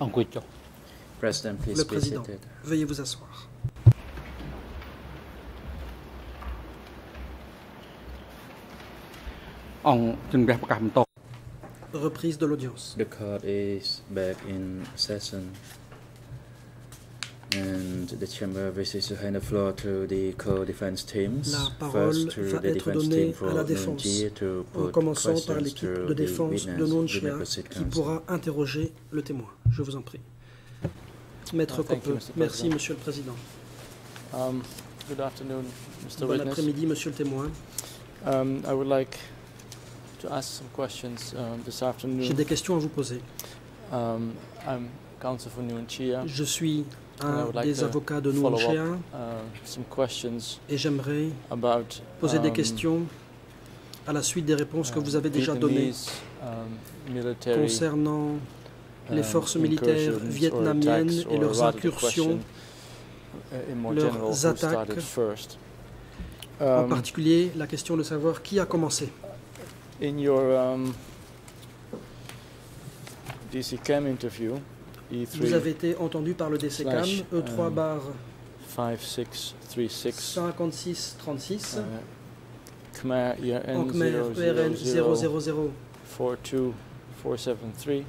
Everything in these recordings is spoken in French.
en question. le Président, veuillez vous asseoir. Reprise de l'audience. The court is back in session. And the chamber hand the floor to the co-defense teams. La parole First to va the être donnée team for à la défense. En commençant par l'équipe de the défense de may proceed, qui pourra interroger le témoin. Je vous en prie. Maître you, Mr. merci. Monsieur le Président. Um, good afternoon, Mr. Bon après-midi Monsieur le témoin. Um, I would like to ask some questions um, this J'ai afternoon. des questions à vous poser. Um, I'm counsel for. Je suis un like des avocats de up uh, et j'aimerais poser des um, questions à la suite des réponses que uh, vous avez déjà données Vietnamese, um, concernant les um, forces militaires vietnamiennes et leurs incursions, uh, leurs attaques. en particulier la question de savoir qui a commencé. In your um, DC Cam interview, Vous E3 avez été entendu par le DCCAM Slash, E3 um, bar 5636 5636 uh, Khmer en Khmer ERN 000 42473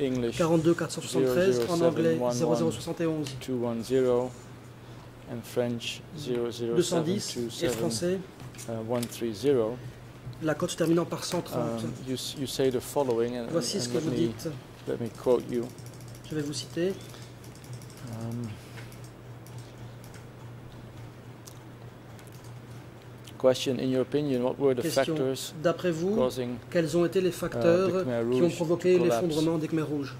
English 42 473 en anglais 0071 210 and French 210 et 00727 français. Uh, 130 la cote terminant par 130. um, you, s- you say the following and, Voici ce que vous dites. Let me quote you. Je vais vous citer. Um, question in your opinion what were the factors D'après vous, causing quels ont été les uh, facteurs Khmer qui ont provoqué l'effondrement des Khmer rouges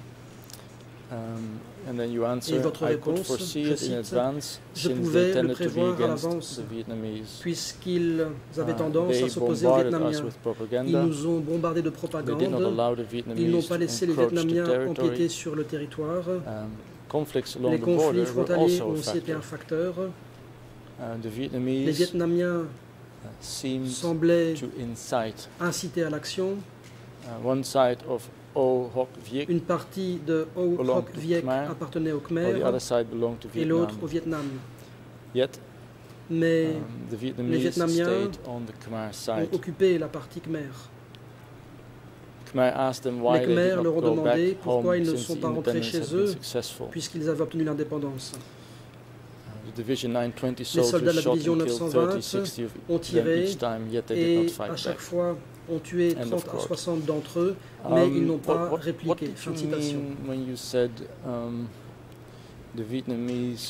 Um, and then you answer votre réponse, je cite, advance Je pouvais le prévoir à l'avance. puisqu'ils avaient Uh, tendance à s'opposer aux Vietnamiens. Ils propaganda nous ont bombardés de propagande. Ils n'ont pas laissé les Vietnamiens empiéter sur le territoire. Les conflits frontaliers ont aussi été un facteur. uh, Les Vietnamiens uh, semblaient to incite inciter à l'action. Une partie de Hoc Khmer, appartenait au while the Khmer et l'autre au Vietnam. Yet Mais um, the Vietnamese Vietnamiens stayed on the Khmer ont occupé la partie Khmer. Khmer asked them why Les Khmer leur ont demandé pourquoi ils ne sont pas rentrés chez eux, puisqu'ils avaient obtenu l'indépendance. 920 soldats de la division and killed 920 30, 60 of ont tiré each time, yet they did Et not fight à chaque fois ont tué End 30 of à quote. 60 d'entre eux, mais Um, ils n'ont pas what- répliqué. Fin citation. um,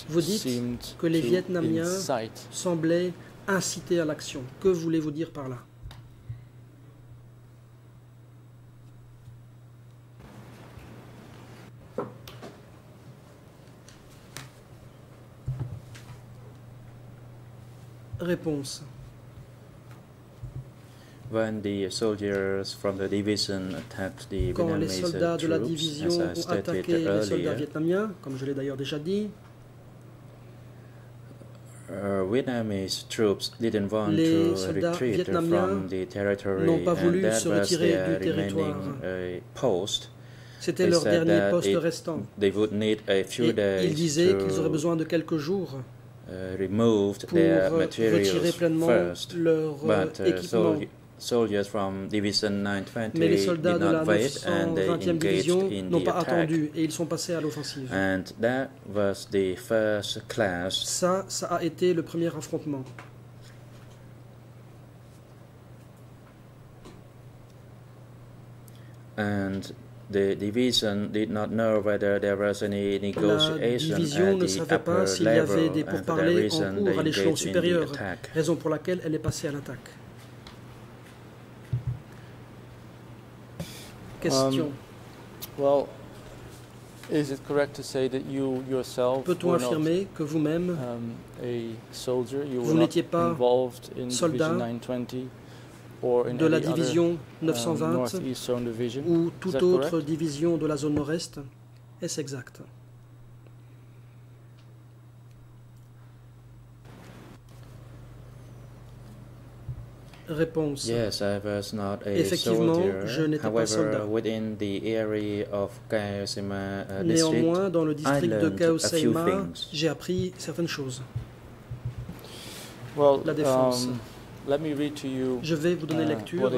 Vous dites que les Vietnamiens incite semblait inciter à l'action. Que voulez-vous dire par là? Réponse. When the soldiers from the division attacked the Quand les Vietnamese soldats de la troops, division I ont attaqué les soldats vietnamiens, comme je l'ai d'ailleurs déjà dit, uh, Vietnamese troops didn't want Les to soldats retreat vietnamiens from the territory, n'ont pas voulu and se retirer du territoire. uh, post. c'était They leur said dernier poste it- restant. They would need a few Et days ils disaient to qu'ils auraient besoin de quelques jours uh, pour their retirer materials pleinement first. leur But équipement. Sol- soldiers from Division 920 Mais les soldats did de la not wait and they 920e engaged division n'ont pas attack. attendu et ils sont passés à l'offensive. And that was the first clash Ça, ça a été le premier affrontement. and the division did not know whether there was any La division at ne the savait pas s'il y avait des pourparlers en cours à l'échelon supérieur, raison pour laquelle elle est passée à l'attaque. Question. Well, is it correct to say that you yourself Peut-on not affirmer que vous-même, um, a soldier? You Vous n'étiez pas involved in soldat Division 920 or in de la other, division um, 920 Northeast Zone Division? ou toute autre correct? division de la zone nord-est? Est-ce exact? Réponse. Yes, I was not a Effectivement, soldier. je n'étais pas soldat. Within the area of uh, district, Néanmoins, dans le district de learned a few Kaosaima, things. j'ai appris certaines choses. Well, La défense. um, let me read to you Je vais vous donner uh, lecture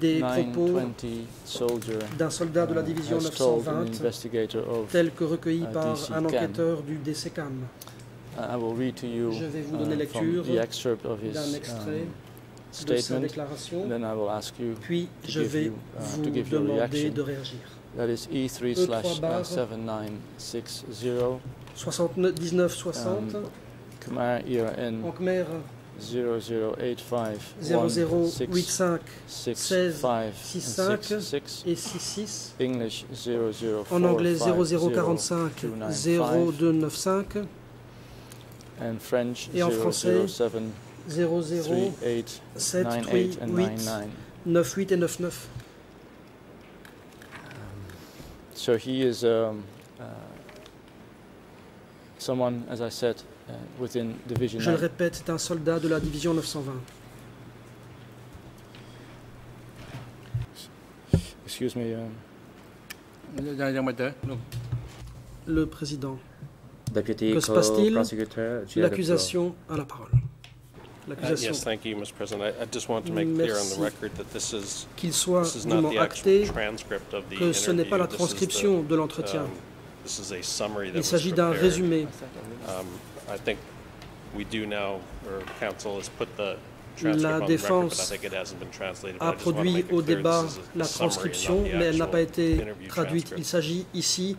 des propos 920 soldier d'un soldat de la uh, division has told an 920, investigator of. tel que recueilli par un enquêteur du DCCAM. Uh, I will read to you Je vais vous uh, donner lecture the excerpt of his d'un extrait um, de sa statement, déclaration, and then I will ask you. puis to je give vais you, uh, vous demander reaction. de réagir. That is E3 E3 slash uh, barre 7960 1960, Um, Khmer en Khmer 0085 0085 65 65 66 et 66, English 0045 en anglais 0045 0295 0295 and French et en 0, français 007 00 7 8 99. 98 et um, So he is um, uh, someone, as I said, uh, within Division. Je le répète, c'est un soldat de la division 920. Excuse me. Um... Le président. Deputy Que se passe-t-il. L'accusation a la parole. Uh, L'accusation. Yes, thank you, Mr. President. I I just want to make clear on the Merci. record that this is, Qu'il soit this is not dûment acté actual transcript of the que ce n'est pas la transcription de l'entretien. um, This is a summary that Il s'agit d'un résumé. Um, I think we do now, or council has put the transcript La défense think it hasn't been translated. a produit au débat la transcription, mais elle n'a pas été traduite. Il s'agit ici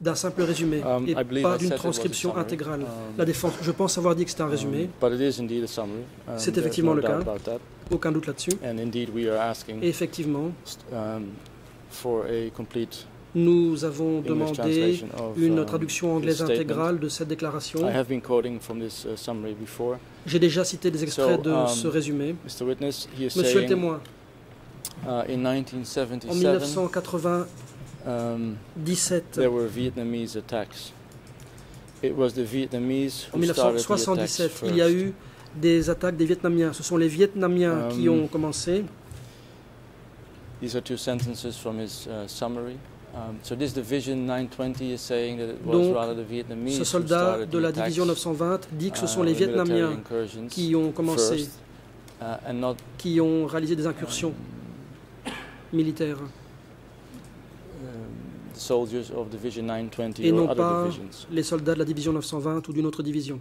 d'un simple résumé Um, et pas d'une transcription intégrale. Um, La défense, je pense avoir dit que c'était un résumé, um. Um, C'est effectivement no le cas. aucun doute là-dessus. Et effectivement, for a complete nous avons demandé une traduction anglaise intégrale de cette déclaration. Uh. J'ai déjà cité des extraits de ce résumé. Monsieur le témoin, uh, en 1977 1997, um, there were Vietnamese attacks. It was the Vietnamese en who the attacks 1977, il y a eu des attaques des Vietnamiens. Ce sont les Vietnamiens qui Um, ont commencé. These are two sentences from his uh, summary. Um, so this division 920 is saying that it was Donc, rather the Vietnamese Ce who soldat started de the la attacks, division 920 dit que ce sont uh, les the Vietnamiens qui ont commencé, first, uh, and not qui ont réalisé des incursions militaires um, the soldiers of division 920 et or non other pas divisions. les soldats de la division 920 ou d'une autre division.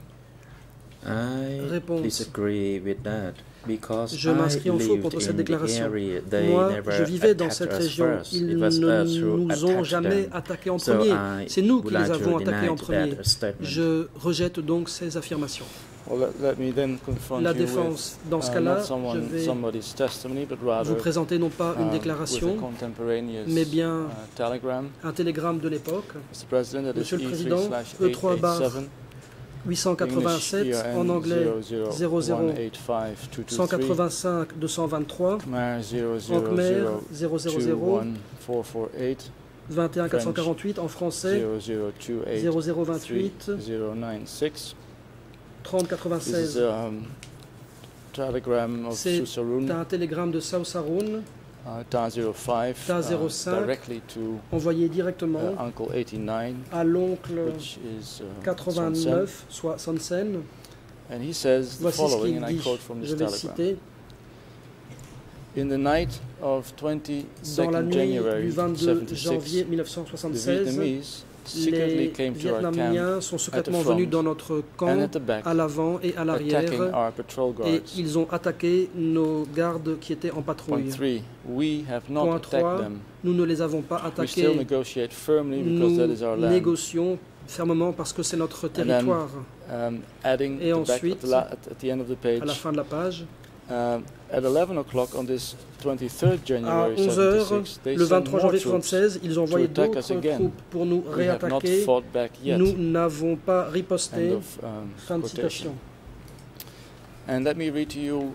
" I Réponse. disagree with that because Je I m'inscris en faux lived contre cette déclaration. Moi, je vivais dans attacked cette région. first. Ils ne us who nous ont attacked jamais them. attaqués en premier. I C'est nous qui les avons attaqués en premier. Je rejette donc ces affirmations. Well, let, let me then confront La défense, dans ce uh, cas-là, je someone, vais somebody's testimony, but rather vous présenter non pas une a déclaration, mais bien uh, telegram. un télégramme de l'époque, Monsieur le E3 Président, slash E3 barre 887, 887 English en anglais 00 00 185 223, 185 223, Khmer 000 en Khmer 000 21448, 21 448, en français. 0028 0028 3096. 30 This is 96. a um, telegram of C'est un télégramme de Sao Saroun uh, Ta 05, Ta uh, 05, directly to envoyé uh, directement Uncle 89, à l'oncle which is uh, Son Sen. 89, soit Sonsen. And he says the Voici ce following, and I quote from this Je vais telegram. citer. In the night of Dans la 22nd nuit January du 22 76, janvier the 1976, Vietnamese les Vietnamiens sont secrètement venus dans notre camp à l'avant et à l'arrière et ils ont attaqué nos gardes qui étaient en patrouille. 3. We have not Point attacked 3, them. Nous ne les avons pas attaqués. negotiate firmly because that is our Nous négocions fermement parce que c'est notre territoire. Um, Et ensuite, À la fin de la page, um, at 11 o'clock on this 23rd à January 11 heures, 76, they le sent 23 more janvier troops. 1976, ils ont envoyé d'autres troupes pour nous réattaquer. Nous n'avons pas riposté. of Fin de quotation. citation. And let me read to you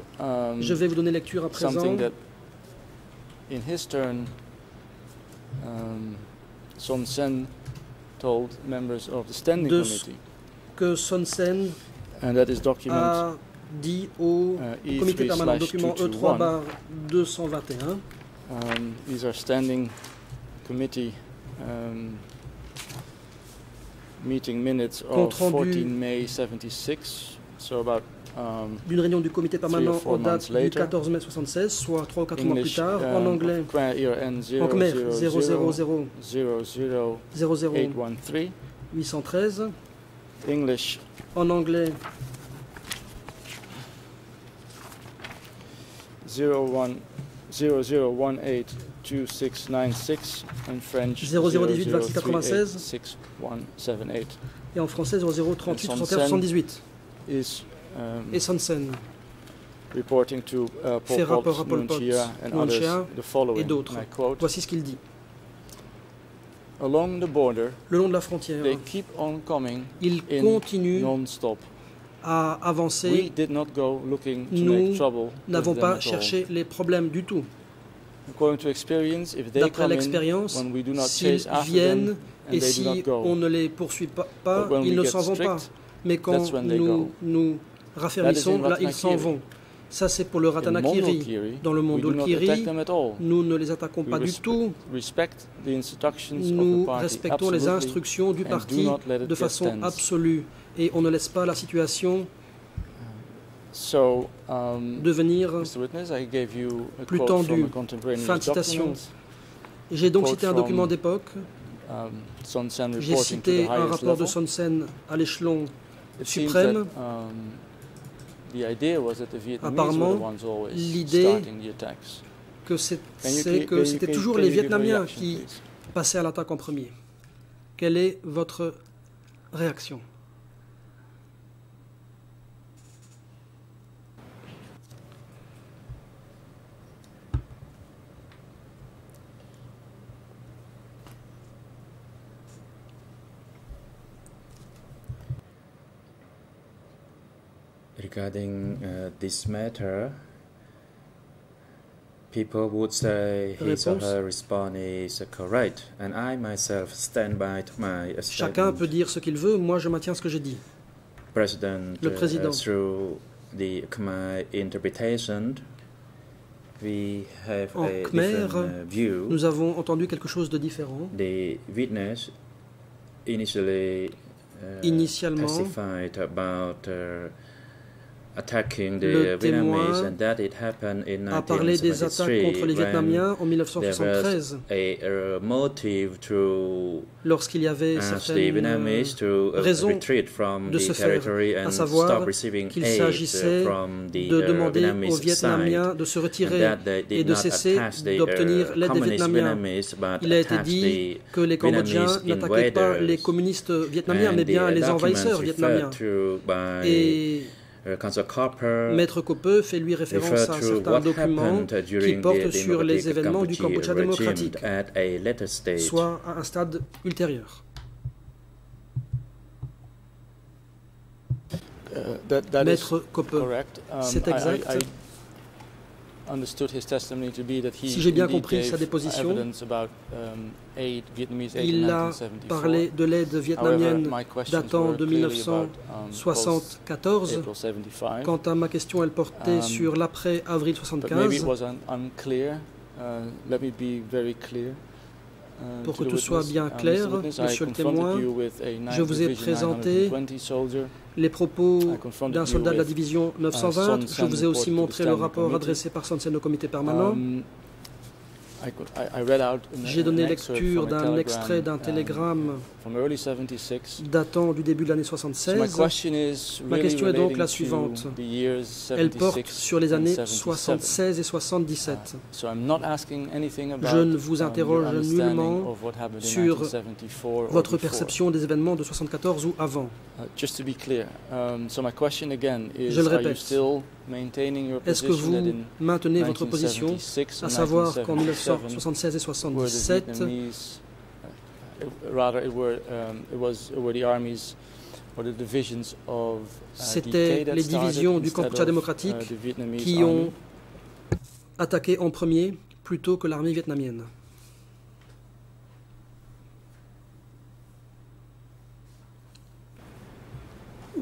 Je vais vous donner lecture à présent something that in his turn, um, Son Sen told members of the standing De- committee, que Son Sen and that is document a dit au uh, comité permanent, document E E3/221. E3 221, Um, these are standing committee um, meeting minutes of rendu 14 May 76. So about um, d'une réunion du comité permanent en date du later. 14 mai 76, soit 3 ou 4 mois plus tard, en um, anglais, en Khmer 000 000 00 00 813. 813, English en anglais 01 0018 2696 and French 0018 2696. 6178 et en français 00 38 Son 61 Sen. 78. is um, Et Son Sen reporting to uh, Pol Fait rapport à Pol Pot, et d'autres. Voici ce qu'il dit. Along the border, Le long de la frontière, they keep on coming. À We avancer. did not go looking to Nous N'avons pas cherché les problèmes du tout. According to experience, if they D'après l'expérience, when we do not s'ils viennent et si on ne les poursuit pas, ils ne s'en vont pas. Mais quand nous nous raffermissons, là ils s'en vont. Ça c'est pour le Ratanakiri. Dans le Mondolkiri, nous ne les attaquons pas du tout. Respect the instructions of Nous the party respectons les instructions du parti de façon absolue et on ne laisse pas la situation So, devenir. Plus quote tendu. from a contemporaneous Fin de citation. J'ai donc cité un document d'époque. um, J'ai cité un rapport de level. Son Sen à l'échelon suprême. um, Apparemment, l'idée que c'était toujours les Vietnamiens qui passaient à l'attaque en premier. Quelle est votre réaction? Regarding uh, this matter, people would say his or her response is correct, and I myself stand by my Chacun peut statement. dire ce qu'il veut, moi je maintiens ce que j'ai dit. President, Le uh, président. through the Khmer interpretation, we have En a Khmer, different uh, view. Nous avons entendu quelque chose de différent. The witness initially uh, Initialement, testified about uh, attacking le the Vietnamese témoin and that it happened in a parlé des attaques contre les 1973 when Vietnamiens en there was 1973, a, uh, motive to lorsqu'il y avait certaines Vietnamese euh, uh, raisons de se faire, à savoir qu'il uh, s'agissait de uh, demander aux Vietnamiens de se retirer et de cesser d'obtenir uh, l'aide des Vietnamiens. Il a été dit que les Cambodgiens n'attaquaient pas les communistes vietnamiens, mais bien les envahisseurs vietnamiens. Et uh, Maître Copeux fait lui référence à what documents happened qui the sur les événements du Cambodge démocratique, at a later stage. soit à un stade ultérieur. Uh, that, that is Maître Copeux. Um, c'est I- I- exact. I understood his testimony to be that he Si j'ai bien compris sa gave déposition, evidence about, um, il a 1974. parlé de l'aide vietnamienne datant de clearly about, um, 1974. post-April 75. Quant à ma question, elle portait Um, sur maybe it 75. was un- unclear. Uh, uh, Pour que tout soit bien Uh, clair, monsieur le témoin, je vous ai 9th Division présenté 920 soldier. Les propos d'un soldat de la division uh, 920. Son Je vous ai aussi montré le rapport adressé par Son Sen au comité permanent. J'ai donné lecture d'un extrait d'un um, télégramme from early 76. datant du début de l'année So my 76. question is Ma question est donc la suivante. Elle porte 76 sur les années 77. 76 et 77. Uh, so I'm not asking anything about, Je ne vous um, interroge nullement sur 1974 or Votre perception des événements de 74 ou avant. Uh, um, Je le répète. Est-ce que vous in maintenez votre position, 1976 à savoir qu'en 1977, 1976 et were the 77, Vietnamese, uh, it- rather it were um, it was were the armies or the divisions of uh, C'était les divisions du Kampuchea démocratique uh, the Vietnamese qui army? ont attaqué en premier plutôt que l'armée vietnamienne.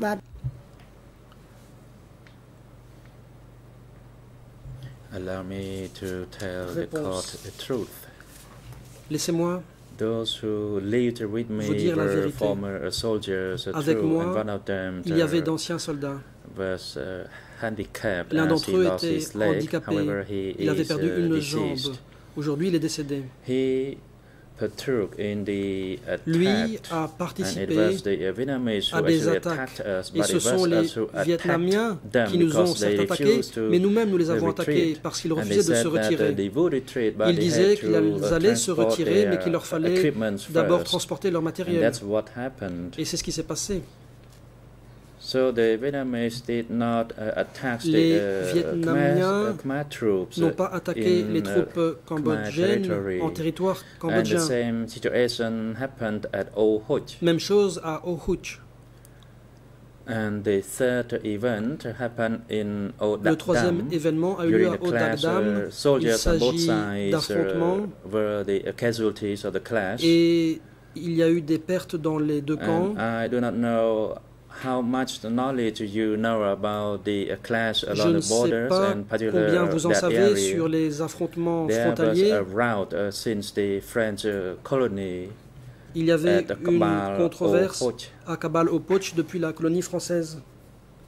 បា Allow me to tell the court the truth. Laissez-moi Those who lived with Vous me dire la were vérité. former soldiers, Avec true, moi, and one of them Il y avait d'anciens soldats. was uh, handicapped L'un d'entre eux était handicapé. However, he Il avait is perdu uh, une deceased. jambe. Aujourd'hui, il est décédé. He Lui a participé à des attaques. et ce sont les Vietnamiens qui nous ont certes attaqués, mais nous-mêmes nous les avons attaqués parce qu'ils refusaient de se uh, retirer. Ils disaient qu'ils uh, allaient se retirer, mais qu'il leur fallait d'abord transporter leur matériel. that's what happened. Et c'est ce qui s'est passé. So the Vietnamese did not uh, attack Les the uh, Vietnamiens Khmer, uh, Khmer N'ont pas attaqué in, les troupes cambodgiennes territory. en territoire and the cambodgien. same situation happened at. Même chose à Huch. And the third event happened in Le troisième événement a eu lieu à clash, Dam soldiers on both s'agit sides d'affrontements. were the casualties of the clash. et il y a eu des pertes dans les deux camps. And I do not know how much knowledge you know about the uh, clash along the borders and particularly combien vous en savez area. sur les affrontements There was frontaliers. a route uh, since the French uh, colony Il y avait une controverse à Kabal au Poch depuis la colonie française.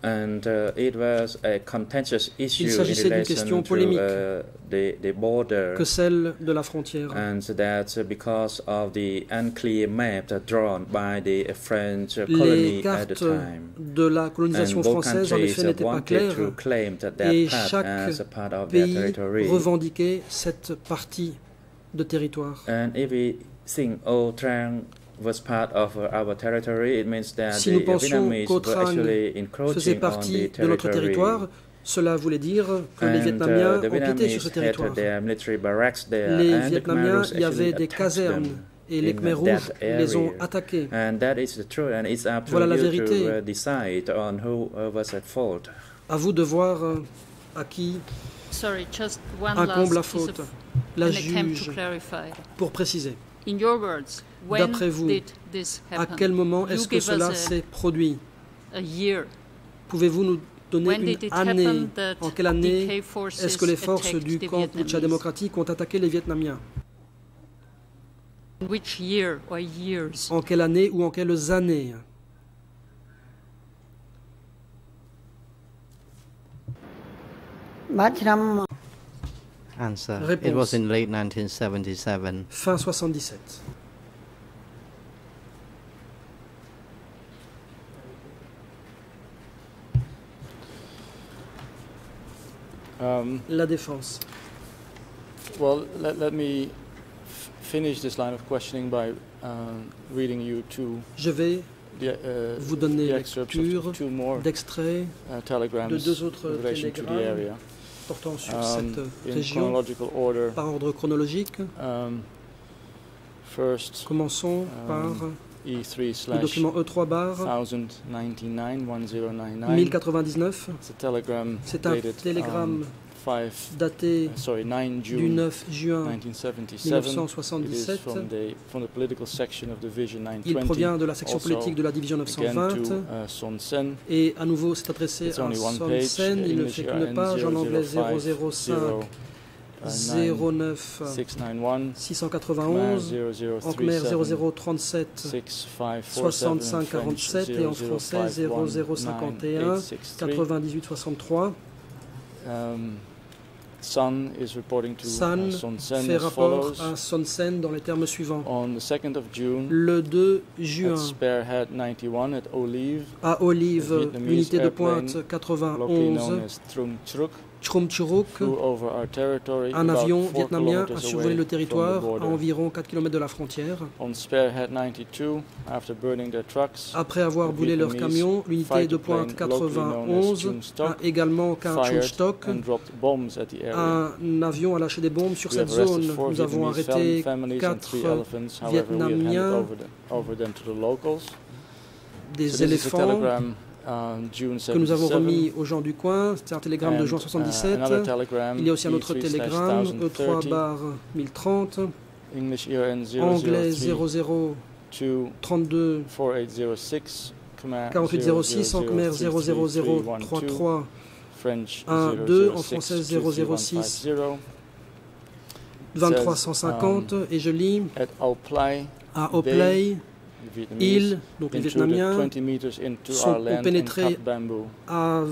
And uh, it was a contentious issue in s'agissait d'une question to polémique. uh, the, the border. que celle de la frontière. And that's uh, because of the unclear map drawn by the French Les colony at the cartes time. de la colonisation And française, en effet, n'étaient pas claires that, that et part chaque as a part of their pays territory. revendiquait cette partie de territoire. And if we think Ô Trang was part of our territory, it means that Si nous the pensions actually faisait encroaching on partie the de notre territory. territoire, cela voulait dire que les And, Vietnamiens uh, the empiétaient sur Vietnamese ce had territoire. their military barracks there, Les and the Vietnamiens, y avait actually des attacked casernes them. et les Khmer that rouges les ont attaqués. And that is the truth, and it's up to Voilà la you vérité. to uh, decide on who was at fault. À vous de voir euh, à qui Sorry, just one incombe la faute. La juge, to clarify. pour préciser. D'après vous, à quel moment est-ce que cela s'est produit? Pouvez-vous nous donner une année? En quelle année est-ce que les forces du Kampuchea démocratique ont attaqué les Vietnamiens? En quelle année ou en quelles années? Answer. Réponse. It was in late 1977. Um, La défense. well, let, let me finish this line of questioning by um, reading you two Je vais the, uh, vous donner lecture d'extraits uh, de deux autres télégrammes portant sur Um, cette région order, par ordre chronologique. um, first Commençons Um, par E3 le slash document E3 bar 1099 1099. 1099. It's a telegram C'est un télégramme um, 5, daté uh, sorry, 9 du June 9 juin 1977. It is 1977. from the, from the political section of Division Il 920. provient de la section politique de la division Again 920 to uh, et à nouveau c'est adressé à only one Son page. Sen. Il ne fait qu'une page en anglais 005 005 0, uh, 09 691 691 en Khmer 0037 65 47 et en français 0051 9863 Um, Sun is reporting to Sun uh, fait rapport à Son Sen dans les termes suivants. On the 2nd of June, Le 2 at juin, Spearhead 91 at Olive, à Olive, l'unité de pointe locally 91, Churuk, un avion vietnamien a survolé le territoire à environ 4 km de la frontière. On Spearhead 92, after burning their trucks, Après avoir brûlé leur camion, l'unité de pointe locally known as 91 Chung Stock, a également qu'un un avion a lâché des bombes sur cette zone. Nous avons arrêté fam- families and quatre three elephants. However, we have handed Vietnamiens, des éléphants. Um, que nous avons 77. remis aux gens du coin. C'était un télégramme de juin uh, 77. another telegram, Il y a aussi un autre E3/1030, télégramme, E E3 bar 1030, English ERN anglais 003 0032 4806, Khmer 4806, en khmer 00033, French 1, 2, en français 006. 2350, et je lis à Oplay, ils, donc les Vietnamiens, 20 meters into sont- ont pénétré à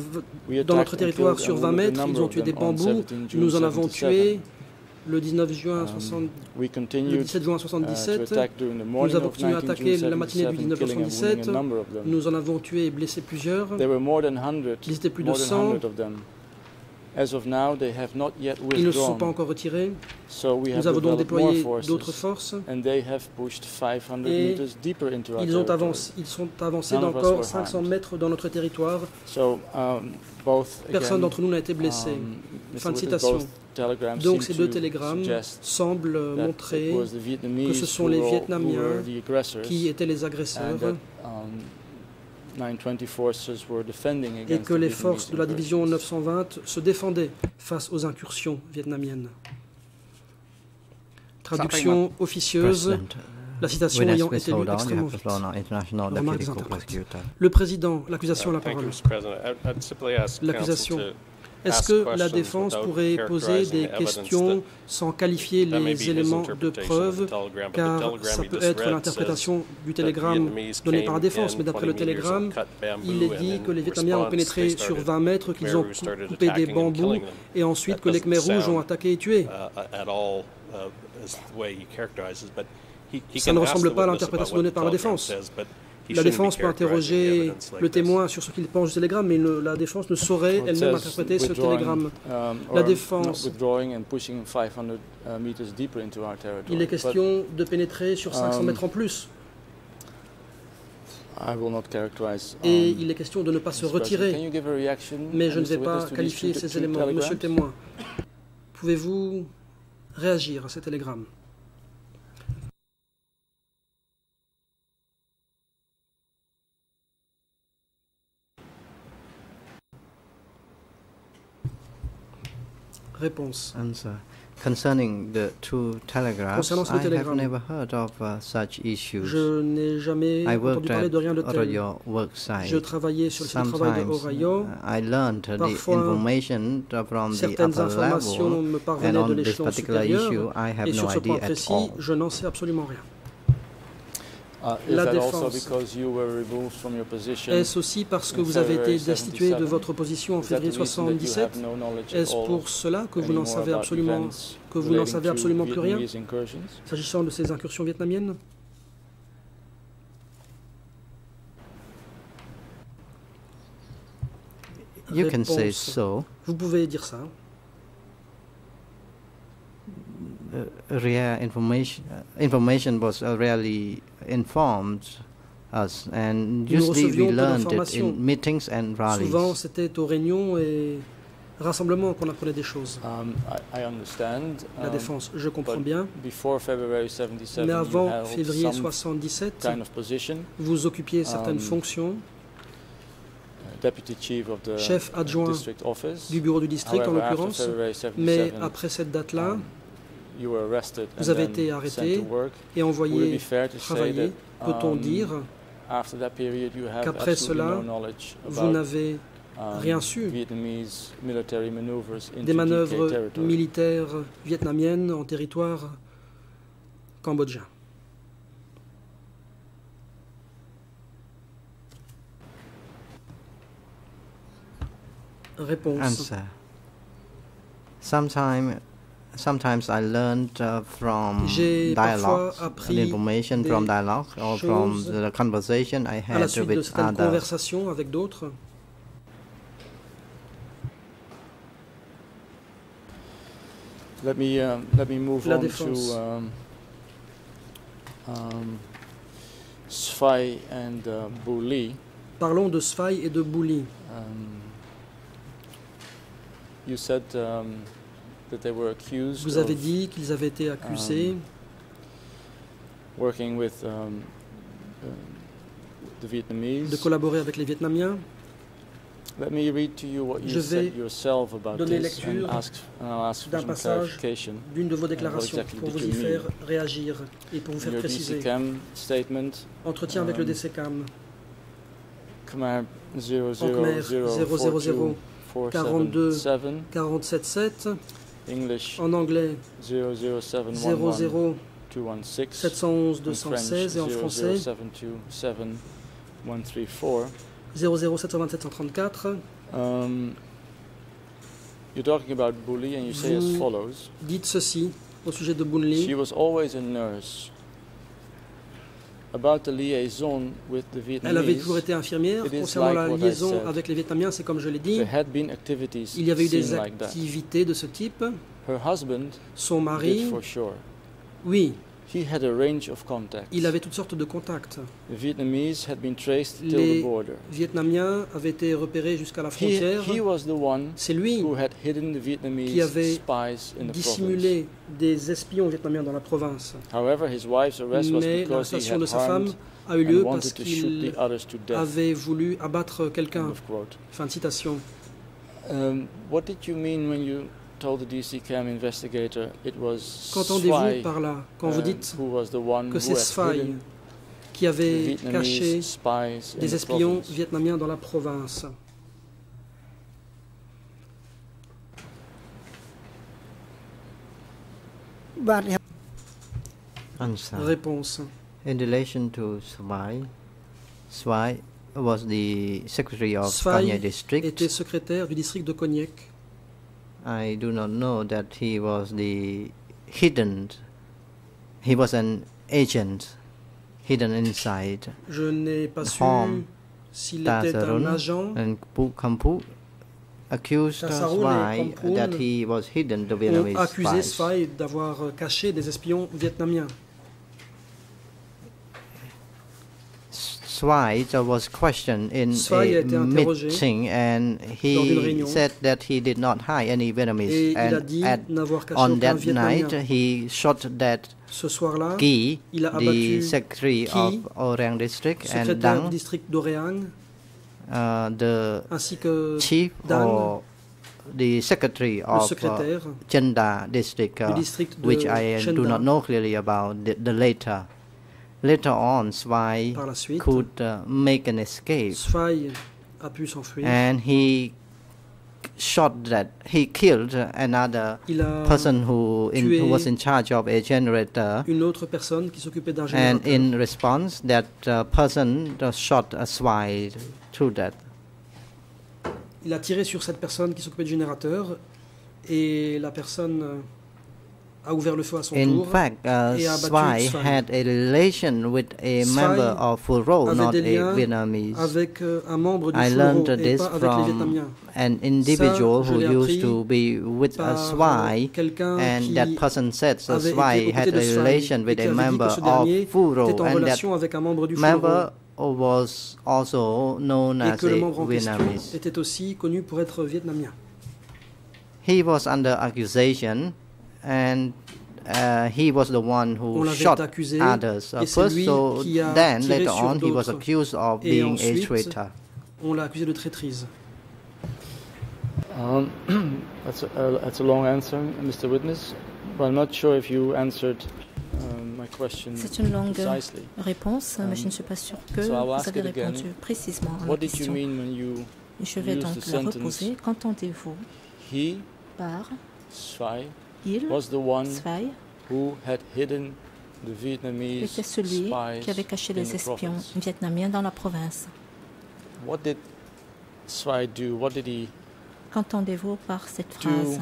dans notre territoire sur and 20 wounded a mètres, ils ont tué des bambous. 17 June Nous en avons 77. tué le 19 juin Um, 60 we le continued 17 juin uh, to 77. attack during the morning Nous avons continué à 19 attaquer la matinée du 19 killing and wounding a 77. number of them. Nous en avons tué et blessé plusieurs. There were more than 100, Ils étaient plus de more than 100. Ils ne se sont pas encore retirés. So we have Nous avons donc déployé d'autres forces, forces. and they have pushed 500 Et meters deeper into our Ils, ont territory. avancé, ils sont avancés d'encore were 500 harmed. mètres dans notre territoire. So um, both Personne d'entre nous n'a été blessé. um. Fin de citation. Donc ces deux télégrammes semblent that montrer it was the Vietnamese ce sont who les Vietnamiens were the aggressors, qui étaient les agresseurs et against que les forces de la division incursions. 920 se défendaient face aux incursions vietnamiennes. Traduction officieuse, President, la citation ayant été lue extrêmement vite. Le président, l'accusation a Uh, la Thank you, parole. L'accusation. Est-ce que la défense pourrait poser des questions sans qualifier les éléments de preuve, car ça peut être l'interprétation du télégramme donné par la défense, mais d'après le 20 meters and télégramme, il est dit que les Vietnamiens ont pénétré sur started- 20 mètres, qu'ils ont coupé des bambous, et ensuite que les Khmers rouges ont attaqué et tué. uh, uh, he Ça ne ressemble pas à l'interprétation donnée par la défense. La défense peut interroger le témoin sur ce qu'il pense du télégramme, mais le- la défense ne saurait It elle-même interpréter ce télégramme. um, La défense. not withdrawing and pushing 500 uh. Il est But question de pénétrer sur 500 Um, mètres en plus. I will not characterize. Et um, il est question de ne pas se Mr. President. Can retirer. Mais je ne vais pas qualifier ces éléments. Monsieur le témoin, pouvez-vous réagir à ces télégrammes? Réponse. Answer. Concerning the two telegraphs, Concernant I have never heard of uh, such issues. Je n'ai jamais I entendu worked parler at de rien de tel. Je travaillais sur le site de travail de Sometimes Orayo. uh, I learned the Parfois, information from the Certaines upper informations level, me and parvenaient de on this l'échelon particular supérieur. issue, I have Et no sur ce point idea at précis, all. je n'en sais absolument rien. Is La défense. because you were removed from your position? Est-ce aussi parce que vous avez été destitué de 77? votre position en février reason that you 77 have no knowledge at Est-ce pour cela que vous n'en savez about absolument, que vous n'en savez absolument plus rien? Vietnamese incursions? s'agissant de ces incursions vietnamiennes? You can say Réponse. so. Vous pouvez dire ça. Uh, rare information uh, information was uh, rarely informed us, and usually we learned it in meetings and rallies. Souvent, c'était aux réunions et rassemblements qu'on apprenait des choses. Um, I, I understand. La um, défense, je comprends bien. Before February 77, Mais you avant held février some 77, kind of position, vous occupiez certaines Um, fonctions. uh, deputy chief of the Chef uh, adjoint district office. du bureau du district en However, after l'occurrence. February 77, Mais après cette date-là, vous avez été arrêté et envoyé travailler, that, peut-on um, dire, after that period, you have qu'après cela, vous n'avez um, rien su Vietnamese military maneuvers into des manœuvres territory? militaires vietnamiennes en territoire cambodgien Réponse. Answer. Sometime, sometimes I learned uh, from dialogues, appris information from dialogue or from the conversation I had with others. conversations avec d'autres. Let me um, let me move La on défense. to um, um, Svai and uh, Bu Li. Parlons de Sfai et de Bouli. Um, you said Vous avez dit qu'ils avaient été accusés Um, working with um, the Vietnamese. de collaborer avec les Vietnamiens. Let me read to you what you Je vais said yourself about donner this and, lecture ask, and I'll ask for d'un passage d'une de vos déclarations pour vous y faire réagir et pour vous faire préciser. Entretien avec le DCCAM, Khmer 00 Khmer 000 477, 477, English en anglais 00711 00 216, 711 in French 216 et en français 00727 134. 00 727 134. Um, you're talking about bully and you say as follows. Dites ceci au sujet de She Boonli. was always a nurse. About the liaison with the Elle avait toujours été infirmière. Concernant la liaison avec les Vietnamiens, c'est comme je l'ai dit, il y avait eu des activités de ce type. Her husband Son mari, for sure. oui, He had a range of contacts. il avait toutes sortes de contacts. The Vietnamese had been traced till Les the border. Vietnamiens avaient été repérés jusqu'à la He, frontière. he was the one C'est lui who had hidden the Vietnamese qui avait spies in the province. dissimulé des espions vietnamiens dans la province. However, his wife's arrest was Mais l'arrestation de sa femme a eu lieu parce qu'il the others to death. avait voulu abattre quelqu'un. Fin de citation. Um, what did you mean when you told the DC cam investigator it was Qu'entendez-vous Svai par là quand vous um, dites who was the one que who c'est Sfai qui avait Vietnamese caché des espions province? vietnamiens dans la province ။. Réponse. In relation to Swai, Swai was the secretary of Svai district. était secrétaire du district de Cognac. I do not know that he was the hidden. He was an agent hidden inside. Je n'ai pas su s'il était un agent. and Pu Kampu accused Tasarun et Swai Kampoun that he was hidden the Vietnamese accusé d'avoir caché des espions vietnamiens. Uh, was questioned in a a été interrogé meeting and he said that he did not hide any Vietnamese. And at, on that night he shot that Ce soir-là, a the secretary of Orang district and Dang, district uh, the ainsi que chief Dang, or the secretary of uh, Chenda district, uh, district which I uh, do not know clearly about the, the later. Later on, Swai Par la suite, could uh, make an escape, Sfai a pu s'enfuir. and he shot that he killed another Il a person who, in, who was in charge of a generator. une autre personne qui s'occupait d'un And générateur. in response, that uh, person shot a Swai through that. Il a tiré sur cette personne qui s'occupait du générateur et la personne In fact, uh, Svai had a relation with a member of Furo, not a Vietnamese. I learned this from an individual who used to be with a Svai, and that person said so Svai had a relation with a member of Furo, and that member was also known as a Vietnamese. He was under accusation and uh, he was the one who shot accusé others uh, first. So then, later on, he was accused of Et being a traitor. On l'a accusé de traîtrise. Um, that's, a, uh, that's a long answer, Mr. Witness, but I'm not sure if you answered um, my question C'est une longue precisely. réponse, mais je ne suis pas sûre que so I'll vous ask avez it again. répondu précisément à la What did you question. mean when you je vais used donc the la sentence reposer. Qu'entendez-vous he, par Svai, Il, Zwei, était celui qui avait caché les espions vietnamiens dans la province. Qu'entendez-vous par cette phrase?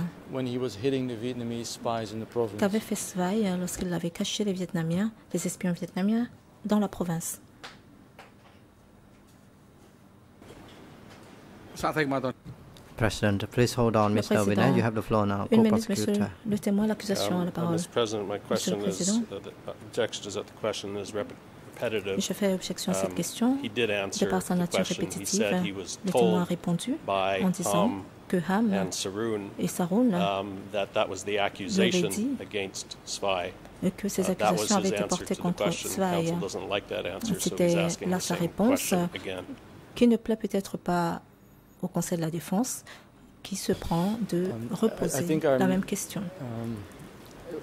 Qu'avait fait Zwei euh, lorsqu'il avait caché les Vietnamiens, les espions vietnamiens dans la province? President, please hold on, Mr. Vinay. Président. You have the floor now, Une minute, monsieur co-prosecutor. le témoin, l'accusation a la Um, parole. Mr. President, my question is, Président. uh, the objection is that the question is rep- repetitive. Je fais objection à cette Um, question. He did De answer par sa the nature répétitive, said he was le témoin a told répondu by en disant Ham que Ham and Saroon et Saroun um, that that was the accusation dit against que ces Uh, that was accusations avaient été portées contre. Svai, C'était là sa réponse, qui ne plaît peut-être pas au Conseil de la Défense qui se prend de Um, reposer think la même question. Um,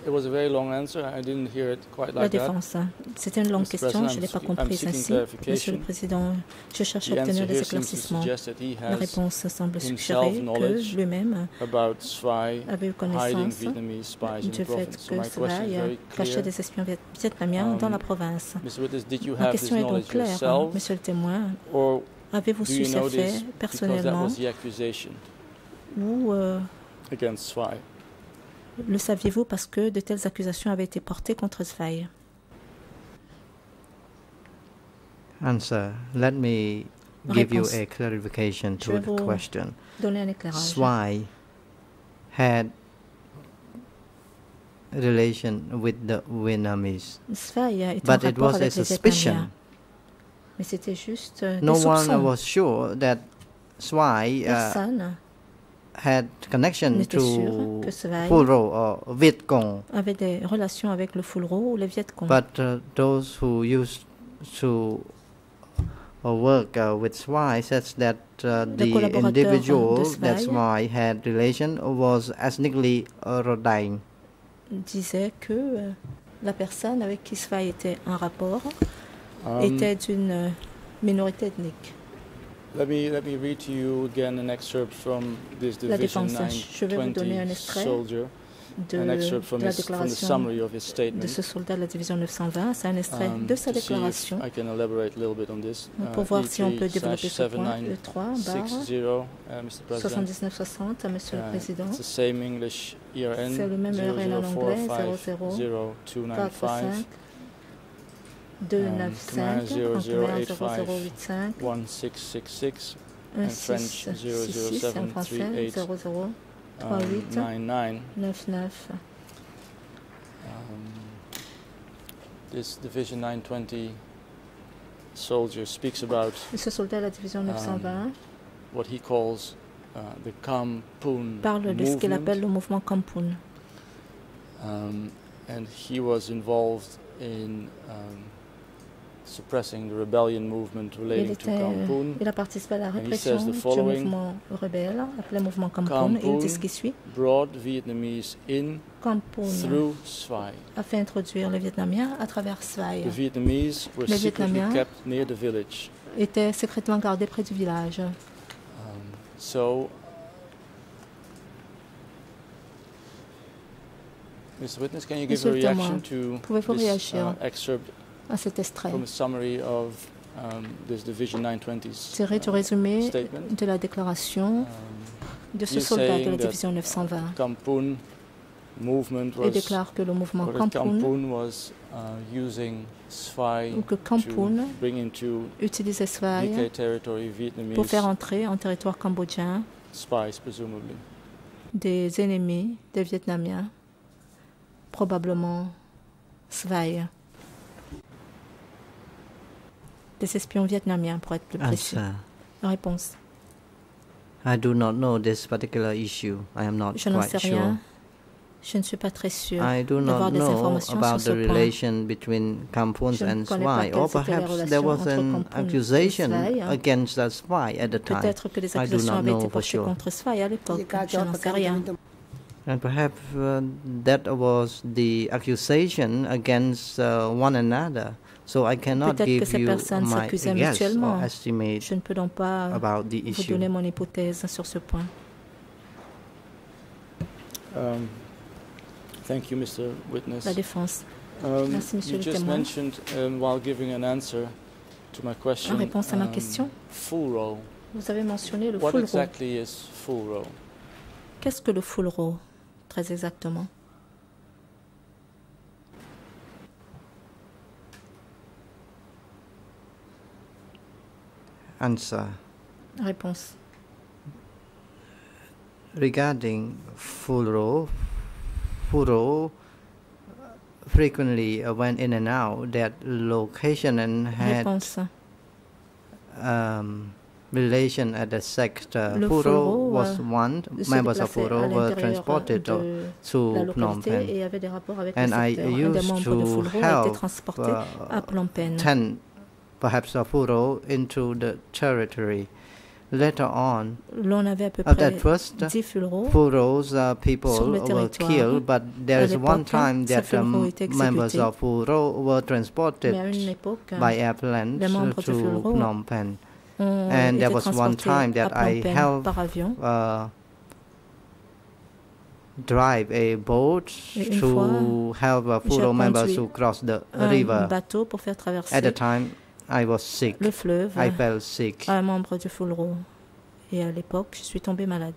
it was a very long answer. I didn't hear it quite La like défense. hein. C'était une longue Mr. question, je ne l'ai pas comprise ainsi. Monsieur le. Président, je cherche à obtenir des éclaircissements. La réponse semble suggérer que lui-même avait eu connaissance du fait province. Que very cachait des espions viet- vietnamiens dans Um, la province. Did you Ma question est donc claire, monsieur le témoin. Avez-vous su you ces faits personnellement? ou euh, le saviez-vous parce que de telles accusations avaient été portées contre Svai Answer. Let me give you a clarification Je to vais the vous question. Donner un éclairage. Swai had relation with the Vietnamese, en but it rapport was a avec les suspicion. Vietnamiens. Mais c'était juste euh, No des one was sure that Swai uh, Personne had connection n'était sûr to que Svai Phu or Viet Cong. avait des relations avec le Fulro ou les Viet Cong. But uh, those who used to uh, work uh, with Swai says that uh, the collaborateurs individual de that Swai had relation was ethnically uh, disait que euh, la personne avec qui était en rapport Um, était d'une euh, minorité ethnique. Let me let me read to you again an excerpt from this La Division défense, je vais vous donner un 920 extrait soldier, de, an excerpt from, de la his, from the déclaration summary of his de ce soldat de la division 920. C'est un extrait um, de sa déclaration I can elaborate a little bit on this. pour voir si on E3 peut développer ce point. slash E3 barre 7960, uh, Mr. President. 7960 à Monsieur Uh, le Président. ERN C'est le même ERN en anglais, 00450295. 445 295 Command en 0085 0085 1666 and French 1666 et en français 007338 00 um, 38. 99. 99. Um, this Division 920 soldier speaks about ce soldat de la division 920 what he calls uh, the Kampoon parle de ce qu'il movement. appelle le mouvement Kampoun. Um, and he was involved in um, Il, était, Kampoon. il a participé à la répression du mouvement rebelle appelé mouvement Kampoun. Et il dit ce qui suit. brought Vietnamese in Kampoun through Svai. a fait introduire les Vietnamiens à travers Svai. The Vietnamese were Les Vietnamiens kept near the village. était secrètement gardé près du village. Um, so, Mr. Witness, can you give a reaction to this uh, excerpt à cet extrait. um, this Division 920's Tiré du uh, résumé statement? de la déclaration Um, de ce soldat de la division 920 Kampoon movement et was, déclare que le mouvement Kampoun uh, ou que Kampoun utilisait territory pour faire entrer en territoire cambodgien des ennemis des Vietnamiens, probablement Svai des espions vietnamiens, pour être plus ah, précis. Réponse. I do not know this particular issue. I am not Je n'en sais rien. Sure. Je ne suis pas très sûr d'avoir des informations about sur ce point. Je ne connais pas quelles Or étaient les relations entre Kampong et hein. Peut-être que des accusations avaient été portées contre à l'époque. Je n'en sais rien. And perhaps uh, that was the accusation against uh, one another. So I cannot Peut-être que ces personnes s'accusaient mutuellement. Je ne peux donc pas about the vous donner mon hypothèse sur ce point. Um, thank you, Mr. Witness. La défense. Um, Merci, monsieur you le just témoin. mentioned, um, while giving an answer to my question, En réponse à ma um, question, full row. vous avez mentionné le What full exactly is full row? Qu'est-ce que le full row, très exactement? Answer. Réponse. Regarding Furo, Furo frequently uh, went in and out that location and had Réponse. um, relation at the sect. Uh, Le Furo Furo, was euh, one. Se Members of déplaçait à Furo were l'intérieur transported to, de to la Phnom localité Penh. et avait des rapports avec And le I secteur. Un des used membres de to full row a été help transporté à uh, Phnom Penh. 10 perhaps a Furo into the territory Later on, L'on avait à peu at près that first, 10 fulros. Furo's uh, people Sur le were territoire. killed, but there À is one l'époque, time ces that Fulros um, étaient members exécutés. of Furo were transported Mais à une époque, by airplane les membres de to Fulro Phnom Penh. on and était there was one transportés time that à I Phnom Penh helped par avion. uh, drive a boat Et une to fois, help uh, j'ai Furo members conduit to cross the un river. bateau pour faire traverser At the time, I was sick. le fleuve I felt sick. un membre du Fulro. Et à l'époque, je suis tombée malade.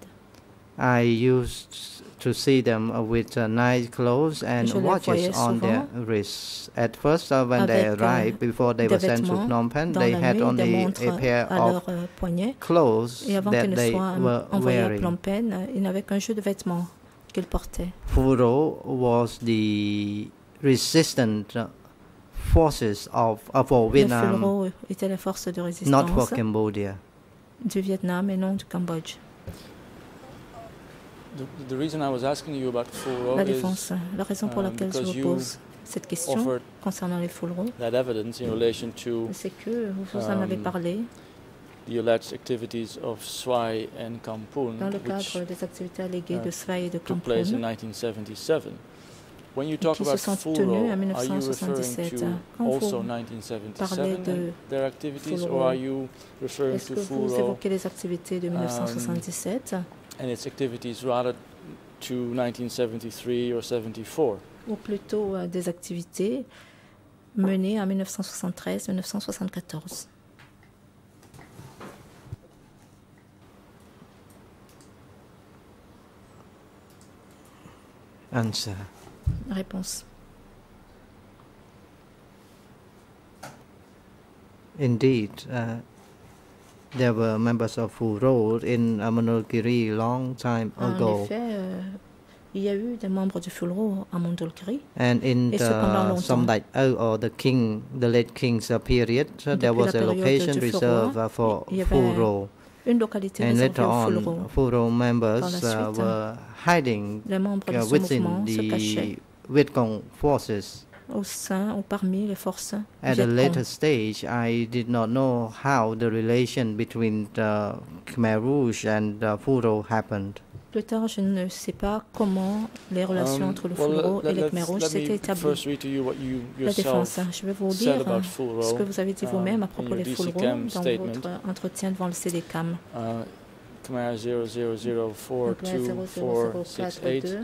I used to see them with uh, nice clothes and watches on their wrists. At first, uh, when they euh, arrived, before they were sent to Phnom Penh, they had only a pair of euh, poignet. clothes that they were wearing. Phnom Penh, euh, ils n'avaient qu'un jeu de vêtements qu'ils portaient. Furo was the resistant forces of uh, for Le Vietnam, Fulro était la force de not for résistance Cambodia. du Vietnam et non du Cambodge. The, the reason I was asking you about Fulro La is défense, la raison pour um, laquelle je because vous you pose cette question offered concernant les Fulro, that evidence in relation to c'est que vous en avez um, parlé the alleged activities of Swai and Kampun, dans le which cadre des activités alléguées uh, de Svay et de took place in Cancun 1977. When you talk qui se about sont tenues en are you referring 1977. to Quand vous also parlez 1977 de and their activities, Fulro, or are you referring Est-ce to que vous évoquez les activités de um, 1977 and its activities rather to 1973 or 74? ou plutôt euh, des activités menées en 1973-1974 Answer. Réponse. Indeed, uh, there were members of Furo in Amanulgiri long time En ago, effet, euh, il y a eu des membres du Fulro à Mondulkiri. and in Et the Samdai O or the king, the late king's period, there was a location reserved uh, for il y avait Furo. Une localité And réservée later on. Furo members uh, were hiding Les membres de uh, ce within mouvement se the cachaient Vietcong forces. au sein ou parmi les forces At a later stage, I did not know how the relation between the Khmer Rouge and uh, Furo happened. Plus tard, je ne sais pas comment les relations Um, entre le let- et les Khmer Rouges s'étaient établies. La défense, je vais vous euh, Fulro, ce que vous avez dit um, vous-même à in propos des Cam dans votre entretien devant le CDCAM. Khmer 00042468,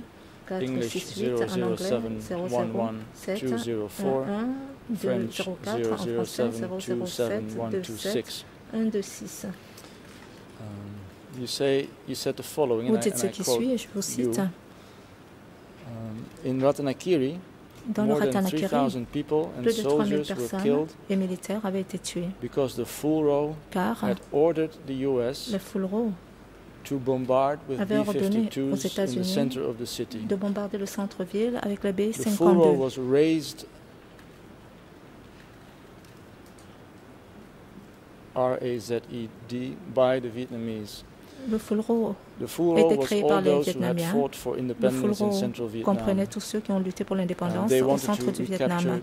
English 00042 en anglais 007112004, 001 French 204 en français 007 007272126. 126. Um, you say you said the following, Vous and I, dites and ce qui suit et je vous cite. um, in Ratanakiri, Dans le more than Ratanakiri, 3,000 people and plus de 3000 soldiers were personnes killed et militaires avaient été tués because the Fulro car had ordered the US le Fulro to bombard with avait ordonné aux B-52s in the États-Unis center of the city. de bombarder le centre-ville avec la The Fulro B-52. was raised R-A-Z-E-D by the Vietnamese. Le Fulro was créé par les Vietnamiens. Le Fulro comprenait tous ceux qui ont lutté pour l'indépendance au centre du Vietnam.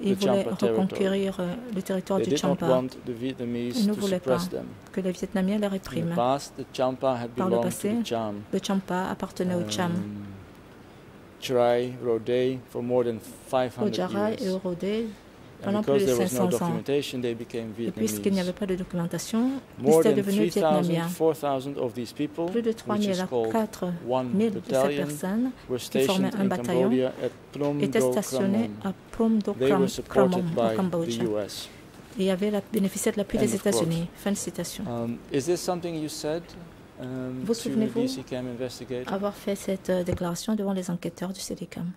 Ils voulaient reconquérir euh, le territoire du Champa. Ils ne voulaient pas que les Vietnamiens les répriment. Par le passé. Le Champa appartenait au Cham. Um, Chrai, Rodé, for more than 500 Au Jarai et au Rodé, pendant plus de there was no 500 ans. Et puisqu'il n'y avait pas de documentation, ils étaient devenus 3,000, vietnamiens. 4,000 of these people, Plus de which 3 000 is à called 4 one 000 de ces personnes qui formaient un bataillon étaient stationnés à Prom Do Kram- Kramon, au Cambodge, et avaient la- bénéficié de l'appui des. États-Unis. Fin de citation. Um, is this something you said um, Vous souvenez-vous? Avoir fait cette euh, déclaration devant les enquêteurs du CDCAM.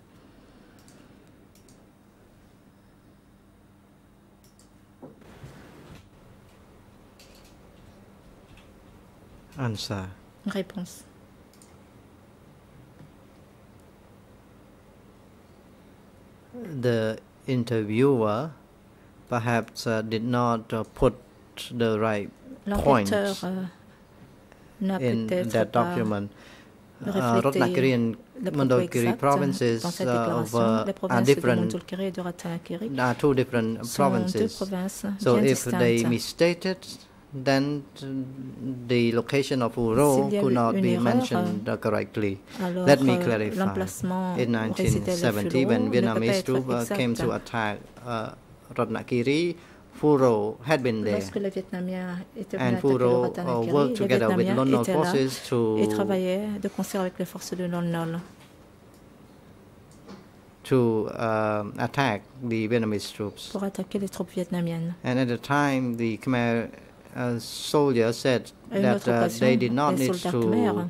Answer. Réponse. The interviewer perhaps uh, did not uh, put the right points L'enquêteur euh, n'a in peut-être that pas document. Uh, reflété Ratnakiri and le propos Mandalkiri exact provinces dans cette uh, of, déclaration. uh, les are provinces de different, Mondulkiri et de Ratanakiri are two different sont deux provinces. provinces So bien if they distinctes. misstated then t- the location of Uro S'il y a could eu not une be erreur, mentioned uh, correctly. Alors, Let me euh, clarify. l'emplacement In où résidait le 1970, Fulro when ne peut pas Vietnamese être troops uh, came exact. to attack uh, Ratnakiri, Furo had been there. Lorsque les Vietnamiens étaient venus And attaquer le Furo uh, Ratanakiri, worked les together with Vietnamiens Lon Nol étaient là forces to et travaillaient de concert avec les forces de Lon Nol to um, attack the Vietnamese troops. pour attaquer les troupes vietnamiennes. And at the time, the Khmer uh, soldiers said À une that autre uh, occasion, they did not les need soldats to khmers